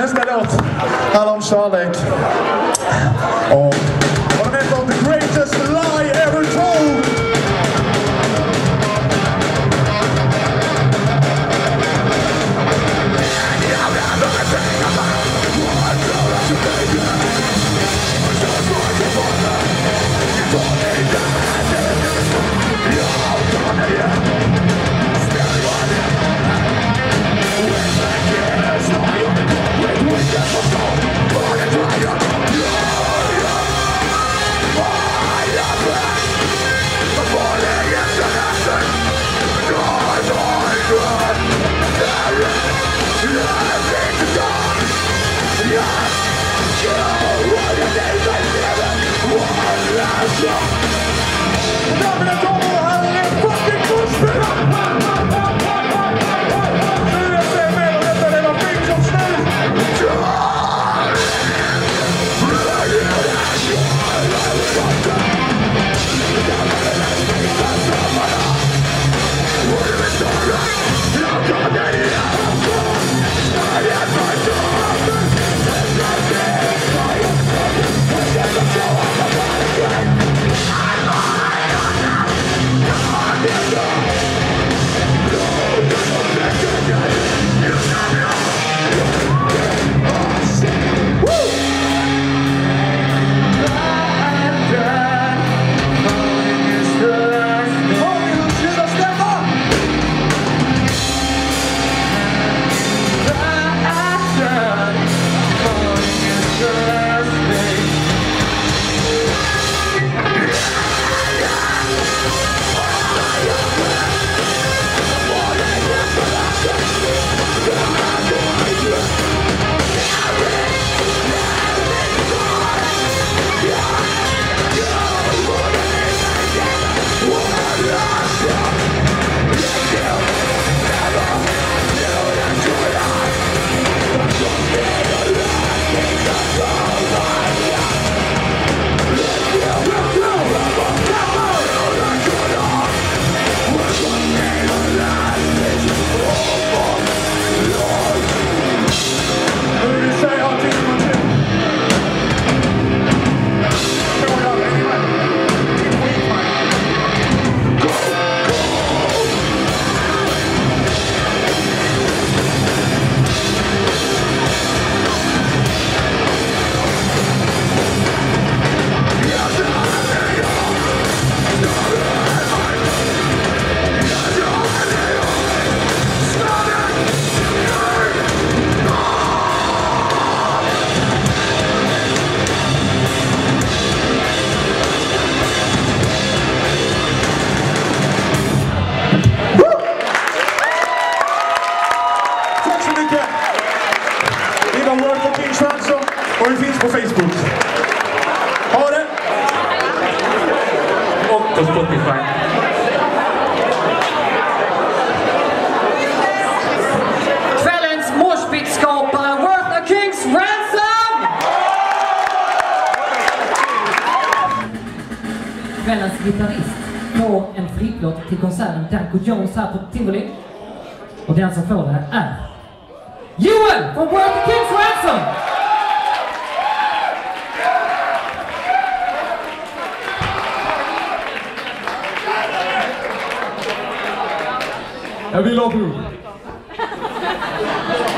Nästa låt handlar om kärlek. Och, Yeah. Svensson och vi finns på Facebook. Ha det! Och på Spotify. Kvällens moshpit-skapare Worth a Kings Ransom! Kvällens gitarrist får en flipplott till konserten Danko Jones här på Tivoli. Och den som får det är Joel från Worth a Kings Ransom! And we love you.